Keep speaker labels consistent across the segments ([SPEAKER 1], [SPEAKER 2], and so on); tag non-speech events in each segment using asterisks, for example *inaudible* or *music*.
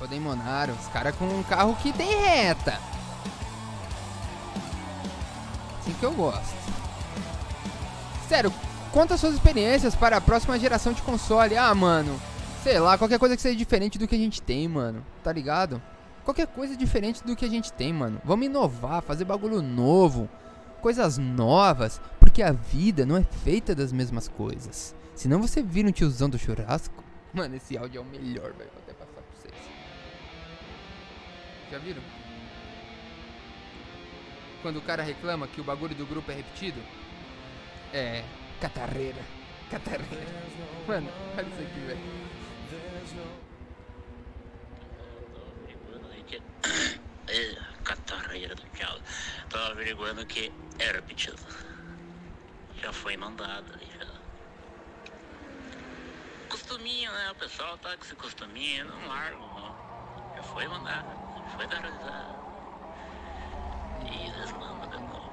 [SPEAKER 1] Oden Monaro, os caras com um carro que tem reta. Assim que eu gosto. Sério, conta suas experiências para a próxima geração de console. Ah, mano, sei lá, qualquer coisa que seja diferente do que a gente tem, mano. Tá ligado? Qualquer coisa diferente do que a gente tem, mano. Vamos inovar, fazer bagulho novo. Coisas novas. Porque a vida não é feita das mesmas coisas. Senão você vira um tiozão do churrasco. Mano, esse áudio é o melhor, velho. Vou até passar. Já viram? Quando o cara reclama que o bagulho do grupo é repetido? É. Catarreira. Catarreira. Mano, olha isso aqui, velho.
[SPEAKER 2] Catarreira do diabo. Tava averiguando que é repetido. Já foi mandado já. Costuminho, né? O pessoal tá com esse costuminho, não largo, não. Já foi mandado, risada. E eles mandam de novo.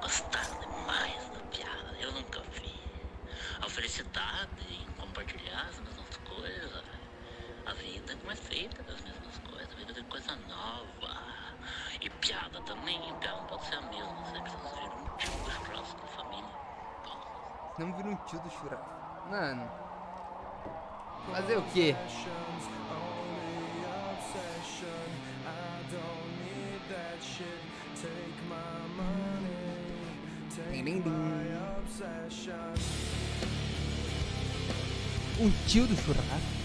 [SPEAKER 2] Gostaram demais da piada, eu nunca vi. A felicidade em compartilhar as mesmas coisas. A vida não é feita das mesmas coisas, a vida tem coisa nova. E piada também, piada não pode ser a mesma, você precisa vir um tio do churrasco da família. Bom,
[SPEAKER 1] Não vira um tio do churrasco. Mano. Fazer o quê? Um tio do churrasco?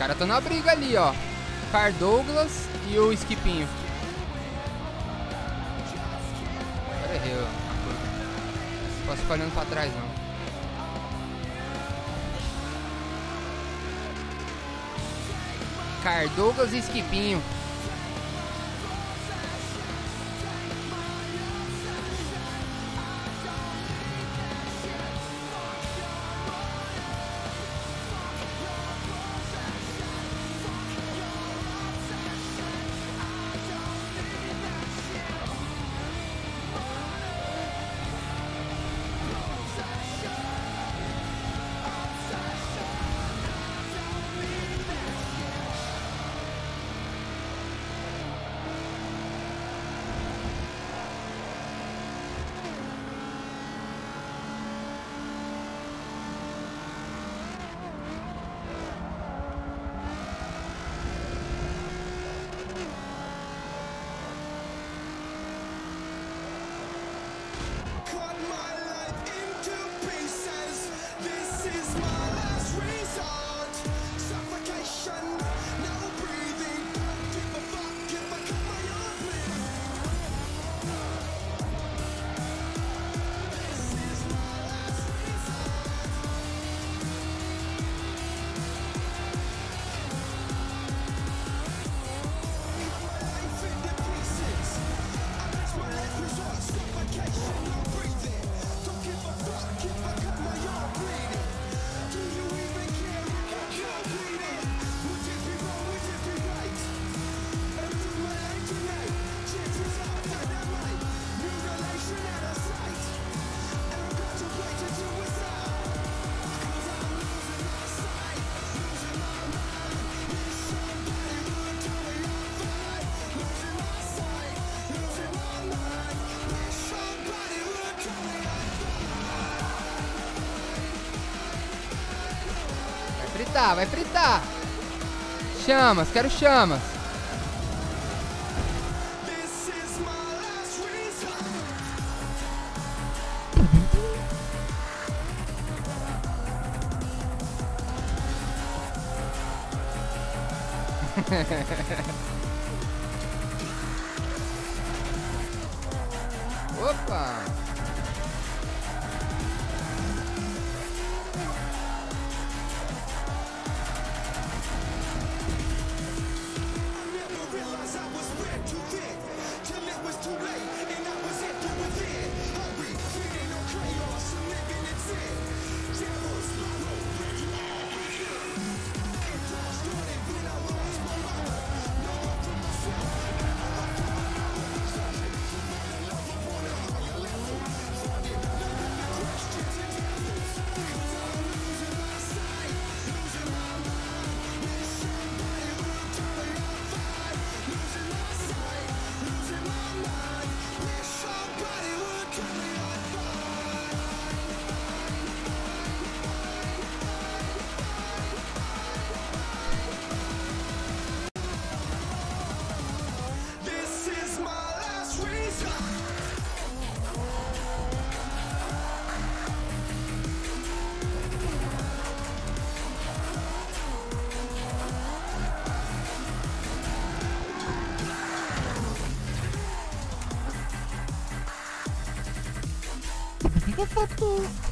[SPEAKER 1] Caras estão na briga ali, ó. Car Douglas e o Skipinho. Agora errei, a. Não posso ficar olhando pra trás, não. Car Douglas e Skipinho.
[SPEAKER 3] Fritar, vai fritar. Chamas, quero chamas. *laughs* Opa!
[SPEAKER 1] beautiful poop.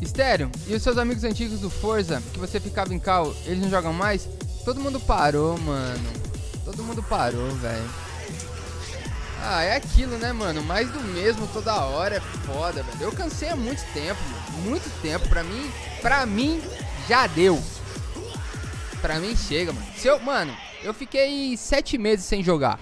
[SPEAKER 3] Estéreo, e os seus amigos antigos do Forza, que você ficava em cal, eles não jogam mais? Todo mundo parou, mano. Todo mundo parou, velho. Ah, é aquilo, né, mano? Mais do mesmo toda hora é foda, velho. Eu cansei há muito tempo, mano. Muito tempo. Pra mim, pra mim, já deu. Pra mim chega, mano. Se eu, mano, eu fiquei sete meses sem jogar.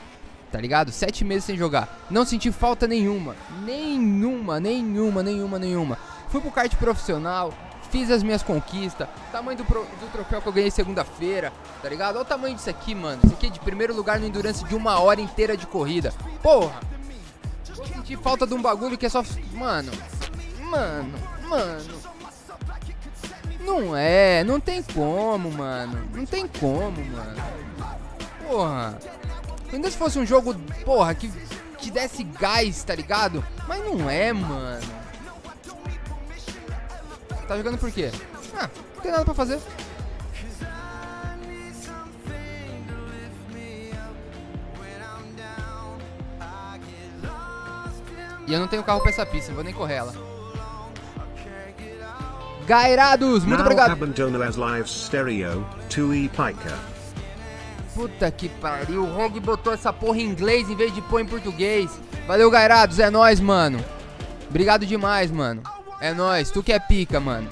[SPEAKER 3] Tá ligado? Sete meses sem jogar. Não senti falta nenhuma. Nenhuma, nenhuma, nenhuma, nenhuma. Fui pro kart profissional. Fiz as minhas conquistas. Tamanho do, pro- do troféu que eu ganhei segunda-feira. Tá ligado? Olha o tamanho disso aqui, mano. Isso aqui é de primeiro lugar no Endurance de uma hora inteira de corrida. Porra! Vou sentir falta de um bagulho que é só. Mano. Mano. Mano. Não é, não tem como, mano. Não tem como, mano. Porra. Ainda se fosse um jogo, porra, que te desse gás, tá ligado? Mas não é, mano. Tá jogando por quê? Ah, não tem nada pra fazer. E eu não tenho carro pra essa pista, não vou nem correr ela. Gairados, muito obrigado.
[SPEAKER 4] Abandono as live stereo, 2e Pica.
[SPEAKER 3] Puta que pariu, o Rogue botou essa porra em inglês em vez de pôr em português. Valeu, Gairados, é nóis, mano. Obrigado demais, mano. É nóis, tu que é pica, mano.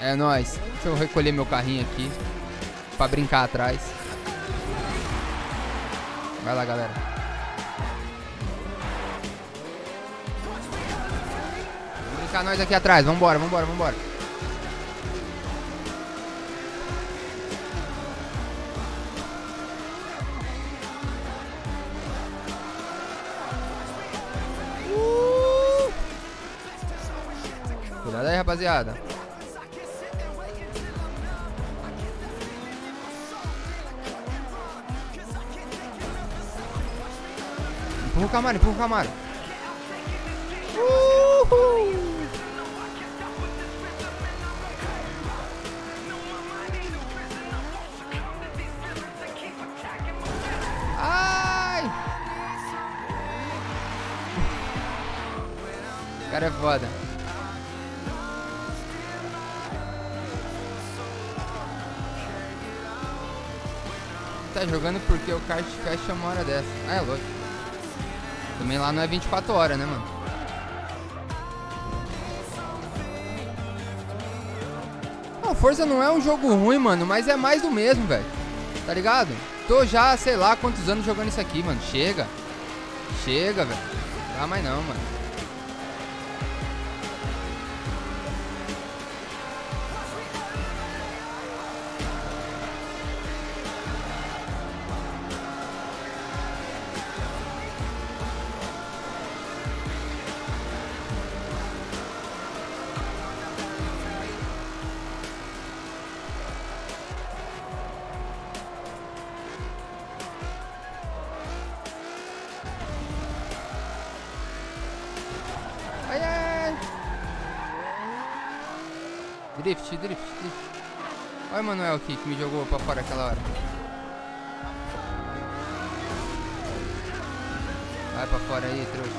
[SPEAKER 3] É nóis. Deixa eu recolher meu carrinho aqui. Pra brincar atrás. Vai lá, galera. Vamos brincar nós aqui atrás. Vambora, vambora, vambora. Rapaziada. Empurra o Camaro, empurra o Camaro. Uhul! Ai! O cara é foda. Tá jogando porque o kart fecha uma hora dessa. Ah, é lógico. Também lá não é 24 horas, né, mano? Não, Forza não é um jogo ruim, mano, mas é mais do mesmo, velho. Tá ligado? Tô já, sei lá, quantos anos jogando isso aqui, mano. Chega. Chega, velho. Dá mais não, mano. Drift, drift, drift. Olha o Manuel aqui que me jogou pra fora aquela hora. Vai pra fora aí, trouxa.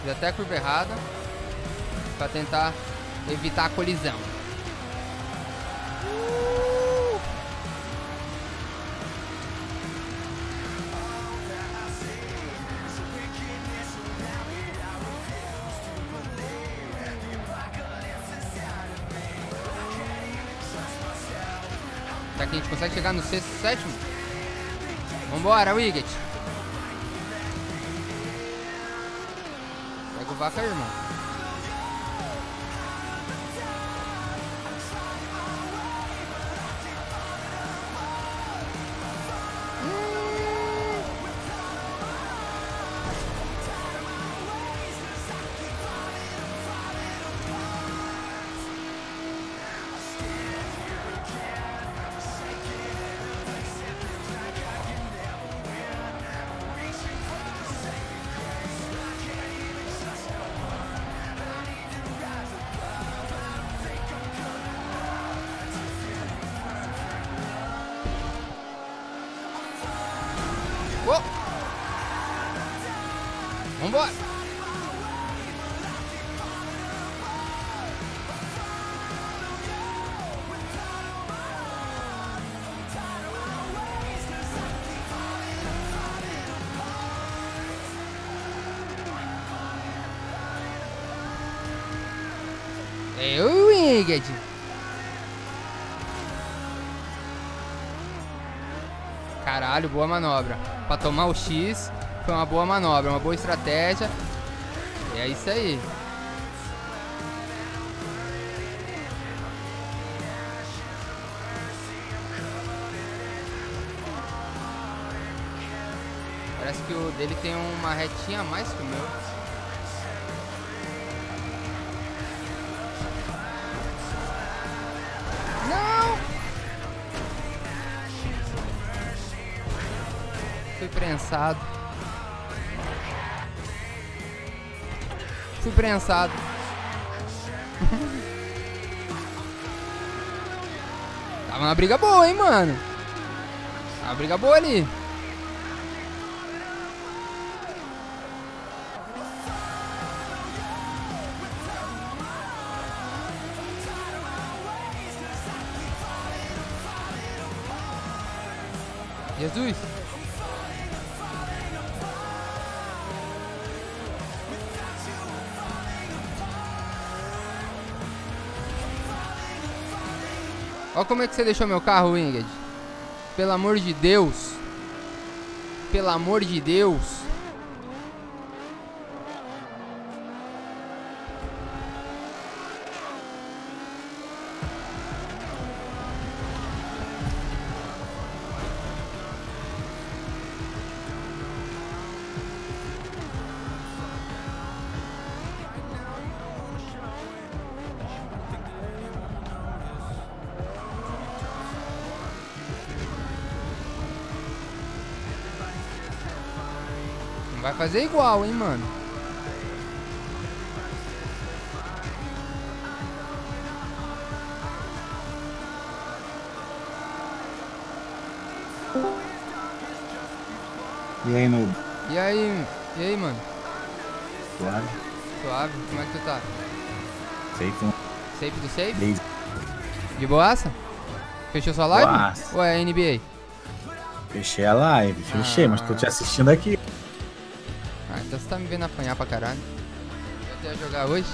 [SPEAKER 3] Fiz até a curva errada pra tentar evitar a colisão. Será que a gente consegue chegar no sexto, sétimo? Vambora, Wiget. Pega o vaca irmão. Caralho, boa manobra. Pra tomar o X, foi uma boa manobra, uma boa estratégia. E é isso aí. Parece que o dele tem uma retinha a mais que o meu. Prensado. Fui prensado. *laughs* Tava uma briga boa, hein, mano. Tava briga boa ali. Jesus. Como é que você deixou meu carro, Winged. Pelo amor de Deus. Pelo amor de Deus. Fazer igual, hein, mano.
[SPEAKER 5] E aí, meu
[SPEAKER 3] E aí, e aí, mano?
[SPEAKER 5] suave?
[SPEAKER 3] Suave? Como é que tu tá?
[SPEAKER 5] Safe um
[SPEAKER 3] Safe do safe?
[SPEAKER 5] desde
[SPEAKER 3] De boaça? Fechou sua live?
[SPEAKER 5] Boaça.
[SPEAKER 3] Ou é NBA?
[SPEAKER 5] fechei a live, fechei, mas tô te assistindo aqui.
[SPEAKER 3] Tá me vendo apanhar pra caralho. Eu até jogar hoje.